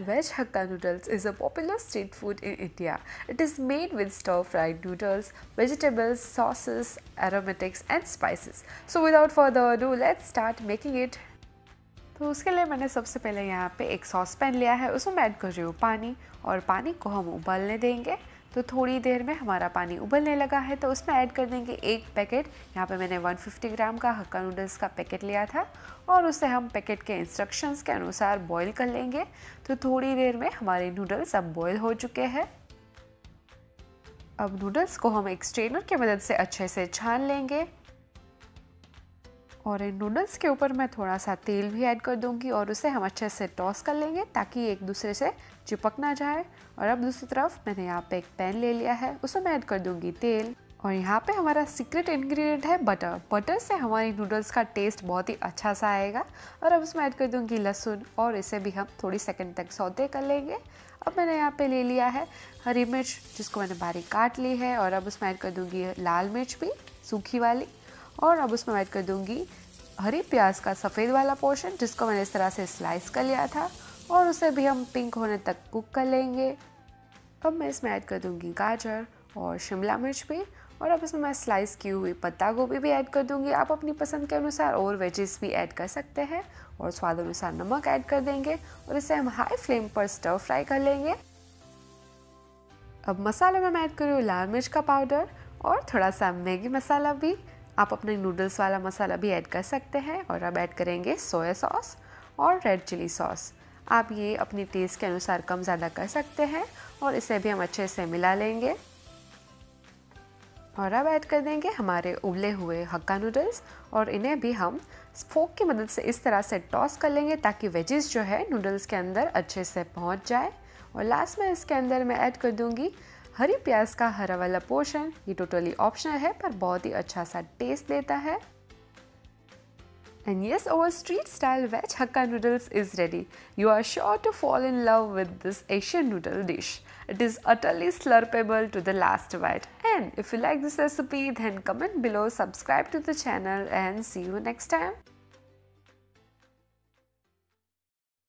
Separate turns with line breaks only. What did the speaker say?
Veg Hakka noodles is a popular street food in India. It is made with stir-fried noodles, vegetables, sauces, aromatics and spices. So without further ado, let's start making it. तो उसके लिए मैंने सबसे पहले यहाँ पे एक sauce pan लिया है उसमें मैं ऐड कर रही हूँ पानी और पानी को हम उबालने देंगे तो थोड़ी देर में हमारा पानी उबलने लगा है। तो उसमें ऐड कर देंगे एक पैकेट। यहाँ पे मैंने 150 ग्राम का हक्का नूडल्स का पैकेट लिया था और उसे हम पैकेट के इंस्ट्रक्शंस के अनुसार बॉईल कर लेंगे। तो थोड़ी देर में हमारे नूडल्स अब बॉईल हो चुके हैं। अब नूडल्स को हम एक स्ट्रेनर की मदद से अच्छे से छान लेंगे। और इन नूडल्स के ऊपर मैं थोड़ा सा तेल भी ऐड कर दूँगी और उसे हम अच्छे से टॉस कर लेंगे ताकि एक दूसरे से चिपक ना जाए। और अब दूसरी तरफ़ मैंने यहाँ पे एक पैन ले लिया है उसमें मैं ऐड कर दूँगी तेल। और यहाँ पे हमारा सीक्रेट इंग्रेडिएंट है बटर बटर से हमारी नूडल्स का टेस्ट बहुत ही अच्छा सा आएगा। और अब उसमें ऐड कर दूँगी लहसुन और इसे भी हम थोड़ी सेकंड तक सौते कर लेंगे। अब मैंने यहाँ पे ले लिया है हरी मिर्च, जिसको मैंने बारीक काट ली है। और अब उसमें ऐड कर दूँगी लाल मिर्च भी, सूखी वाली। और अब उसमें ऐड कर दूँगी हरी प्याज का सफ़ेद वाला पोर्शन, जिसको मैंने इस तरह से स्लाइस कर लिया था, और उसे भी हम पिंक होने तक कुक कर लेंगे। अब मैं इसमें ऐड कर दूँगी गाजर और शिमला मिर्च भी, और अब इसमें मैं स्लाइस की हुई पत्ता गोभी भी ऐड कर दूँगी। आप अपनी पसंद के अनुसार और वेजेस भी ऐड कर सकते हैं, और स्वाद अनुसार नमक ऐड कर देंगे, और इसे हम हाई फ्लेम पर स्टर फ्राई कर लेंगे। अब मसाले में मैं ऐड कर हूँ लाल मिर्च का पाउडर और थोड़ा सा मैगी मसाला भी। आप अपने नूडल्स वाला मसाला भी ऐड कर सकते हैं और अब ऐड करेंगे सोया सॉस और रेड चिली सॉस आप ये अपनी टेस्ट के अनुसार कम ज़्यादा कर सकते हैं और इसे भी हम अच्छे से मिला लेंगे। और अब ऐड कर देंगे हमारे उबले हुए हक्का नूडल्स और इन्हें भी हम स्पोक की मदद से इस तरह से टॉस कर लेंगे ताकि वेजेस जो है नूडल्स के अंदर अच्छे से पहुँच जाए। और लास्ट में इसके अंदर मैं ऐड कर दूँगी हरी प्याज का हरा वाला पोर्शन ये टोटली ऑप्शनल है, पर बहुत ही अच्छा सा टेस्ट देता है। And yes our street style veg hakka noodles is ready you are sure to fall in love with this Asian noodle dish it is utterly slurpable to the last bite and if you like this recipe then comment below subscribe to the channel and see you next time